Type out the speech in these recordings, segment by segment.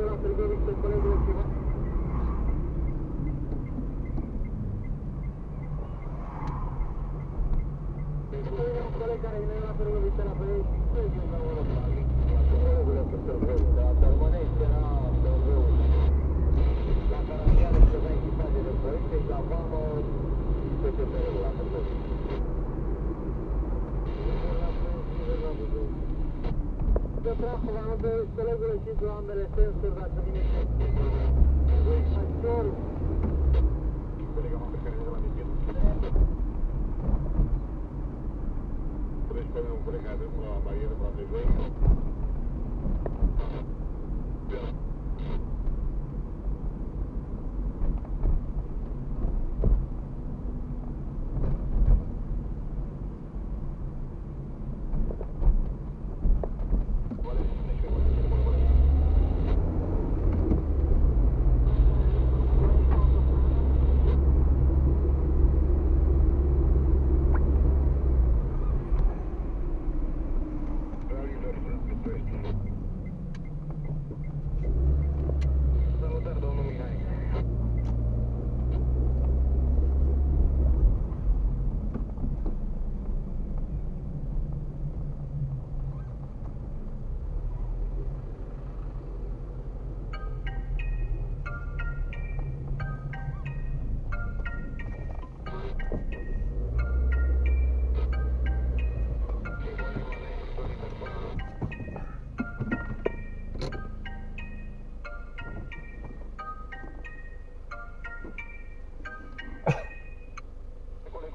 de la Târgoviște, colegul Civa. Deci, un coleg care vine la Târgoviște, la Părești, ambele, colegule, și la ambele sensuri, dacă vine și Actorul. Colega mea pe care de la Michin. Treci pe mine un coleg care avem la barieră pe la Trejoi.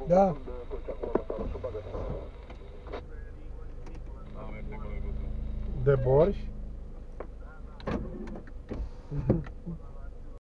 Da. De borș? Mm-hmm.